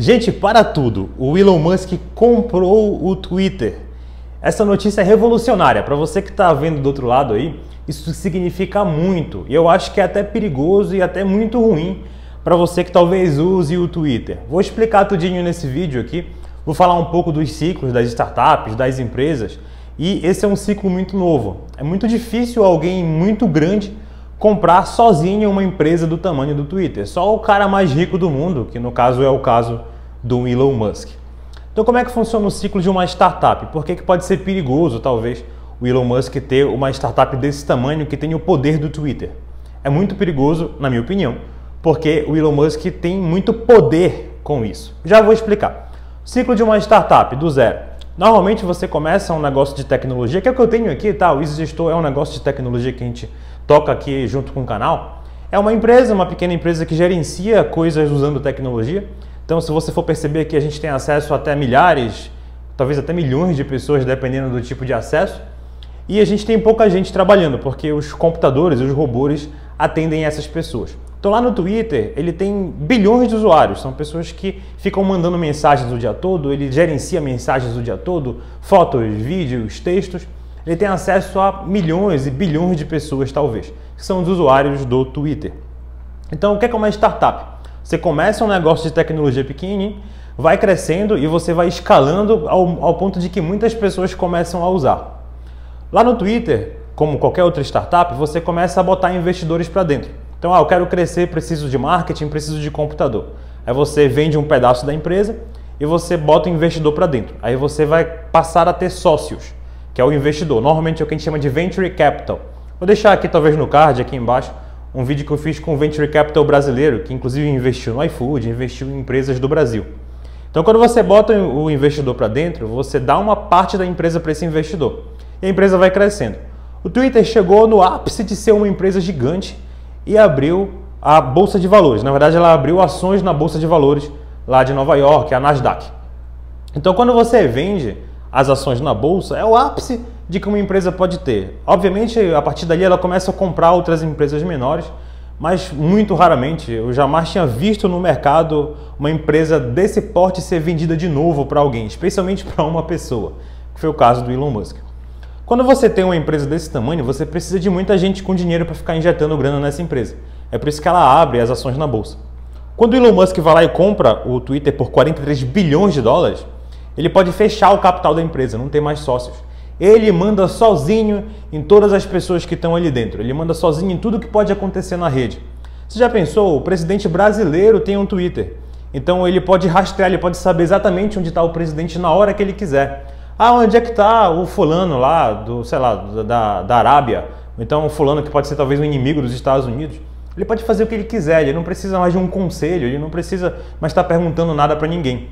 Gente, para tudo, o Elon Musk comprou o Twitter. Essa notícia é revolucionária. Para você que está vendo do outro lado aí, isso significa muito. E eu acho que é até perigoso e até muito ruim para você que talvez use o Twitter. Vou explicar tudinho nesse vídeo aqui. Vou falar um pouco dos ciclos das startups, das empresas. E esse é um ciclo muito novo. É muito difícil alguém muito grande comprar sozinho uma empresa do tamanho do Twitter. Só o cara mais rico do mundo, que no caso é o caso do Elon Musk. Então como é que funciona o ciclo de uma startup? Por que, que pode ser perigoso, talvez, o Elon Musk ter uma startup desse tamanho que tem o poder do Twitter? É muito perigoso, na minha opinião, porque o Elon Musk tem muito poder com isso. Já vou explicar. Ciclo de uma startup do zero. Normalmente você começa um negócio de tecnologia, que é o que eu tenho aqui, tá? O Easy Gestor é um negócio de tecnologia que a gente toca aqui junto com o canal. É uma empresa, uma pequena empresa que gerencia coisas usando tecnologia. Então, se você for perceber que a gente tem acesso até milhares, talvez até milhões de pessoas, dependendo do tipo de acesso, e a gente tem pouca gente trabalhando, porque os computadores, os robôs atendem essas pessoas. Então lá no Twitter ele tem bilhões de usuários, são pessoas que ficam mandando mensagens o dia todo, ele gerencia mensagens o dia todo, fotos, vídeos, textos. Ele tem acesso a milhões e bilhões de pessoas, talvez, que são os usuários do Twitter. Então, o que é uma startup? Você começa um negócio de tecnologia pequenininho, vai crescendo e você vai escalando ao, ao ponto de que muitas pessoas começam a usar. Lá no Twitter, como qualquer outra startup, você começa a botar investidores para dentro. Então, ah, eu quero crescer, preciso de marketing, preciso de computador. Aí você vende um pedaço da empresa e você bota o investidor para dentro. Aí você vai passar a ter sócios, que é o investidor. Normalmente é o que a gente chama de venture capital. Vou deixar aqui talvez no card aqui embaixo um vídeo que eu fiz com o Venture Capital brasileiro, que inclusive investiu no iFood, investiu em empresas do Brasil. Então, quando você bota o investidor para dentro, você dá uma parte da empresa para esse investidor e a empresa vai crescendo. O Twitter chegou no ápice de ser uma empresa gigante e abriu a bolsa de valores. Na verdade, ela abriu ações na bolsa de valores lá de Nova York, a Nasdaq. Então, quando você vende as ações na bolsa, é o ápice de que uma empresa pode ter. Obviamente, a partir dali ela começa a comprar outras empresas menores, mas muito raramente eu jamais tinha visto no mercado uma empresa desse porte ser vendida de novo para alguém, especialmente para uma pessoa, que foi o caso do Elon Musk. Quando você tem uma empresa desse tamanho, você precisa de muita gente com dinheiro para ficar injetando grana nessa empresa. É por isso que ela abre as ações na bolsa. Quando o Elon Musk vai lá e compra o Twitter por 43 bilhões de dólares, ele pode fechar o capital da empresa, não ter mais sócios. Ele manda sozinho em todas as pessoas que estão ali dentro. Ele manda sozinho em tudo que pode acontecer na rede. Você já pensou? O presidente brasileiro tem um Twitter. Então ele pode rastrear, ele pode saber exatamente onde está o presidente na hora que ele quiser. Ah, onde é que está o fulano lá, do, sei lá, da, da Arábia? Então o fulano que pode ser talvez um inimigo dos Estados Unidos. Ele pode fazer o que ele quiser, ele não precisa mais de um conselho, ele não precisa mais estar perguntando nada para ninguém.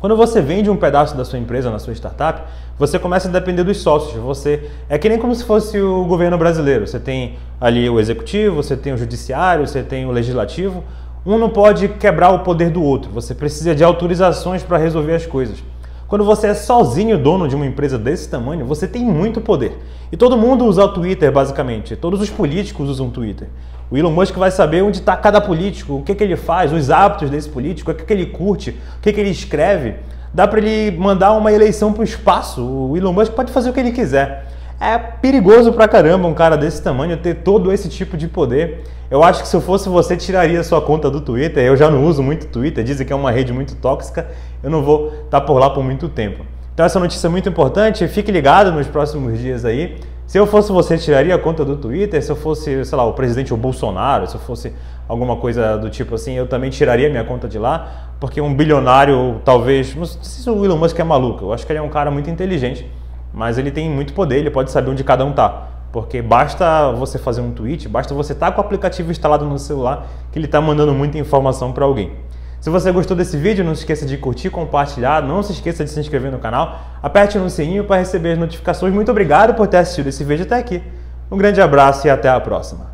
Quando você vende um pedaço da sua empresa na sua startup, você começa a depender dos sócios. Você é que nem como se fosse o governo brasileiro. Você tem ali o executivo, você tem o judiciário, você tem o legislativo. Um não pode quebrar o poder do outro. Você precisa de autorizações para resolver as coisas. Quando você é sozinho dono de uma empresa desse tamanho, você tem muito poder. E todo mundo usa o Twitter, basicamente. Todos os políticos usam o Twitter. O Elon Musk vai saber onde está cada político, o que, que ele faz, os hábitos desse político, o que, que ele curte, o que, que ele escreve. Dá para ele mandar uma eleição para o espaço. O Elon Musk pode fazer o que ele quiser. É perigoso pra caramba um cara desse tamanho ter todo esse tipo de poder. Eu acho que se eu fosse você, tiraria sua conta do Twitter. Eu já não uso muito Twitter, dizem que é uma rede muito tóxica. Eu não vou estar tá por lá por muito tempo. Então essa notícia é muito importante. Fique ligado nos próximos dias aí. Se eu fosse você, tiraria a conta do Twitter. Se eu fosse, sei lá, o presidente Bolsonaro, se eu fosse alguma coisa do tipo assim, eu também tiraria minha conta de lá, porque um bilionário, talvez, não sei se o Elon Musk é maluco. Eu acho que ele é um cara muito inteligente, mas ele tem muito poder. Ele pode saber onde cada um tá. Porque basta você fazer um tweet, basta você estar tá com o aplicativo instalado no celular que ele está mandando muita informação para alguém. Se você gostou desse vídeo, não se esqueça de curtir, compartilhar, não se esqueça de se inscrever no canal, aperte no sininho para receber as notificações. Muito obrigado por ter assistido esse vídeo até aqui. Um grande abraço e até a próxima.